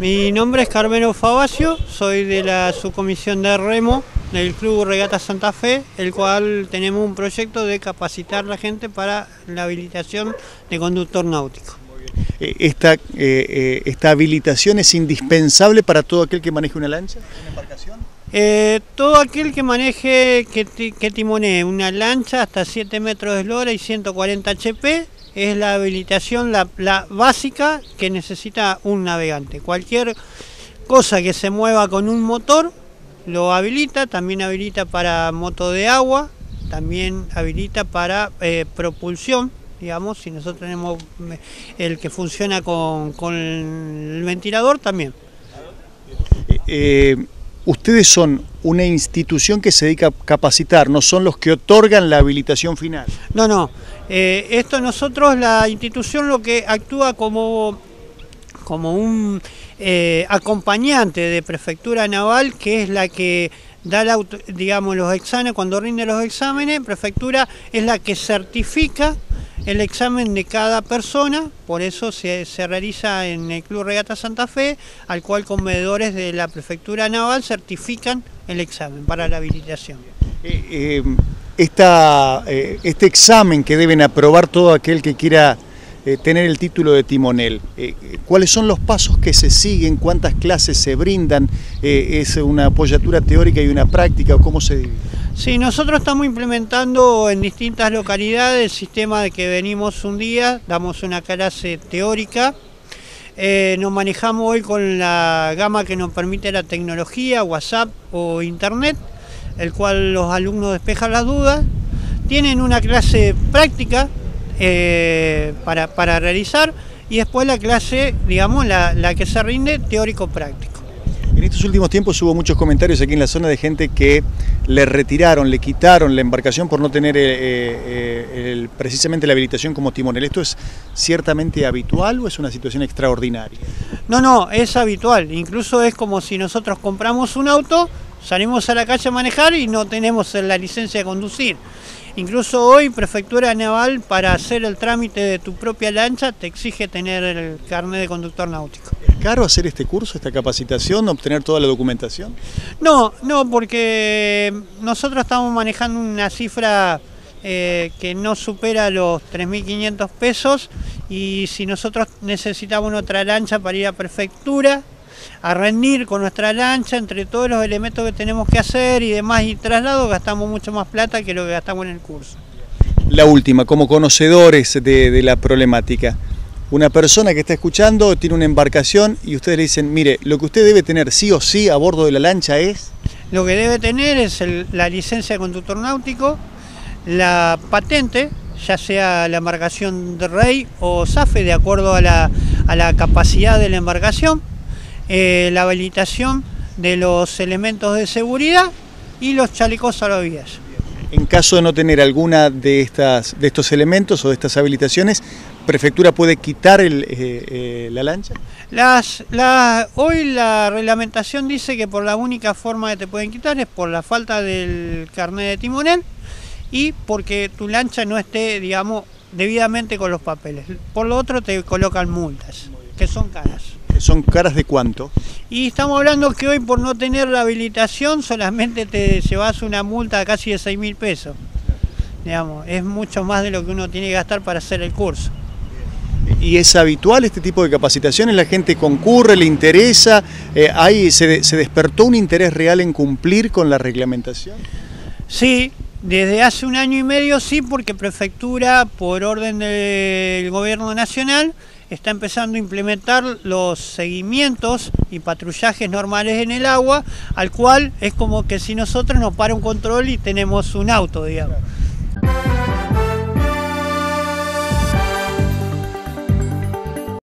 Mi nombre es Carmelo Fabacio, soy de la subcomisión de remo del Club Regata Santa Fe, el cual tenemos un proyecto de capacitar a la gente para la habilitación de conductor náutico. Eh, esta, eh, eh, esta habilitación es indispensable para todo aquel que maneje una lancha, una embarcación. todo aquel que maneje, que, que timonee una lancha hasta 7 metros de eslora y 140 HP, es la habilitación la, la, básica que necesita un navegante. Cualquier cosa que se mueva con un motor lo habilita, también habilita para moto de agua, también habilita para propulsión digamos, si nosotros tenemos el que funciona con, el ventilador también. Eh, ustedes son una institución que se dedica a capacitar, no son los que otorgan la habilitación final. No, no. Eh, esto nosotros, la institución lo que actúa como, como un eh, acompañante de prefectura naval, que es la que da digamos, los exámenes, cuando rinde los exámenes, prefectura es la que certifica el examen de cada persona, por eso se, realiza en el Club Regata Santa Fe, al cual comedores de la Prefectura Naval certifican el examen para la habilitación. Eh, eh, eh, este examen que deben aprobar todo aquel que quiera tener el título de timonel, ¿cuáles son los pasos que se siguen? ¿Cuántas clases se brindan? ¿Es una apoyatura teórica y una práctica? ¿O cómo se divide? Sí, nosotros estamos implementando en distintas localidades el sistema de que venimos un día, damos una clase teórica, eh, nos manejamos hoy con la gama que nos permite la tecnología, WhatsApp o Internet, el cual los alumnos despejan las dudas, tienen una clase práctica eh, para, realizar y después la clase, digamos, la, la que se rinde teórico-práctico. En estos últimos tiempos hubo muchos comentarios aquí en la zona de gente que le retiraron, le quitaron la embarcación por no tener eh, eh, precisamente la habilitación como timonel. ¿Esto es ciertamente habitual o es una situación extraordinaria? No, no, es habitual. Incluso es como si nosotros compramos un auto, salimos a la calle a manejar y no tenemos la licencia de conducir. Incluso hoy Prefectura Naval para hacer el trámite de tu propia lancha te exige tener el carnet de conductor náutico. ¿Es caro hacer este curso, esta capacitación, obtener toda la documentación? No, no, porque nosotros estamos manejando una cifra eh, que no supera los 3.500 pesos y si nosotros necesitamos otra lancha para ir a prefectura, a rendir con nuestra lancha, entre todos los elementos que tenemos que hacer y demás y traslado, gastamos mucho más plata que lo que gastamos en el curso. La última, como conocedores de, la problemática, una persona que está escuchando tiene una embarcación y ustedes le dicen, mire, lo que usted debe tener sí o sí a bordo de la lancha es... Lo que debe tener es la licencia de conductor náutico, la patente, ya sea la embarcación de rey o SAFE, de acuerdo a la, a la capacidad de la embarcación, eh, la habilitación de los elementos de seguridad y los chalecos salvavidas. En caso de no tener alguna de, estas, de estos elementos o de estas habilitaciones, ¿Prefectura puede quitar el, eh, eh, la lancha? Las, la, hoy la reglamentación dice que por la única forma que te pueden quitar es por la falta del carnet de timonel y porque tu lancha no esté, digamos, debidamente con los papeles. Por lo otro te colocan multas, que son caras. ¿Son caras de cuánto? Y estamos hablando que hoy por no tener la habilitación solamente te llevas una multa casi de 6 mil pesos. Digamos, es mucho más de lo que uno tiene que gastar para hacer el curso. ¿Y es habitual este tipo de capacitaciones? ¿La gente concurre, le interesa? Eh, se, ¿Se despertó un interés real en cumplir con la reglamentación? Sí, desde hace un año y medio sí, porque Prefectura, por orden del Gobierno Nacional, está empezando a implementar los seguimientos y patrullajes normales en el agua, al cual es como que si nosotros nos para un control y tenemos un auto, digamos.